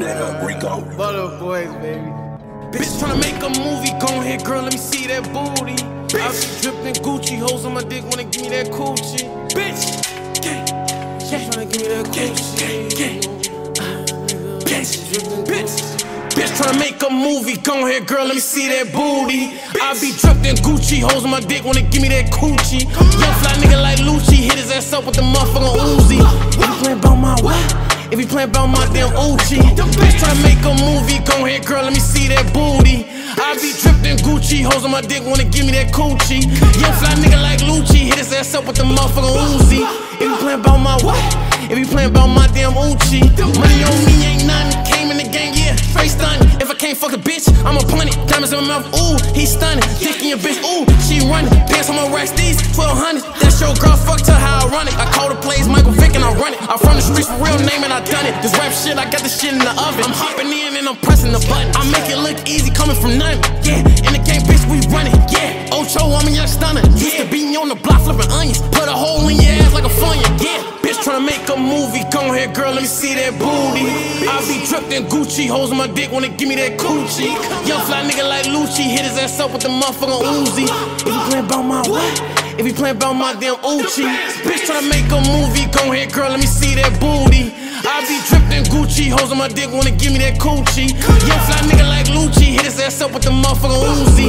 go. Butter boys, baby. Bitch tryna make a movie, go ahead, girl, let me see that booty. I be dripping Gucci, hoes on my dick, wanna give me that coochie. Bitch, she tryna give me that coochie. Bitch, bitch. Bitch tryna make a movie, go ahead, girl, let me see that booty. I be dripping Gucci, hoes on my dick, wanna give me that coochie. Young fly nigga like Lucci, hit his ass up with the motherfucking If you playin' about my damn Uchi. Bitch try to make a movie, go ahead, girl, let me see that booty. I be dripping Gucci, hoes on my dick, wanna give me that coochie. Young fly nigga like Lucci, hit his ass up with the motherfucking Uzi. If you playin' about my what? If you playin' about my damn Uchi. Money on me ain't nothing, came in the gang, yeah, straight stunning. If I can't fuck a bitch, I'ma punt it. Diamonds in my mouth, ooh, he stunning. Dick in your bitch, ooh, she running. Pants on my racks, these 1200. That's your girl, fuck her how I run it. I call the plays Michael I'm from the streets for real name and I done it. This rap shit, I got the shit in the oven. I'm hopping in and I'm pressing the button. I make it look easy coming from nothing. Yeah, in the game, bitch, we running. Yeah, Ocho, I'm a young stunner. Used to be on the block flipping onions. Put a hole in your ass like a funyun. Yeah, bitch, tryna make a movie. Go here, girl, let me see that booty. I be dripped in Gucci, hoes on my dick, wanna give me that coochie. Young fly nigga like Lucci, hit his ass up with the motherfucking Uzi. If you playin' about my what? If you playin' about my damn Uchi. Bitch tryna make a movie, go ahead, girl, let me see that booty. I be dripped in Gucci, hoes on my dick, wanna give me that coochie. Young fly nigga like Lucci, hit his ass up with the motherfucking Uzi.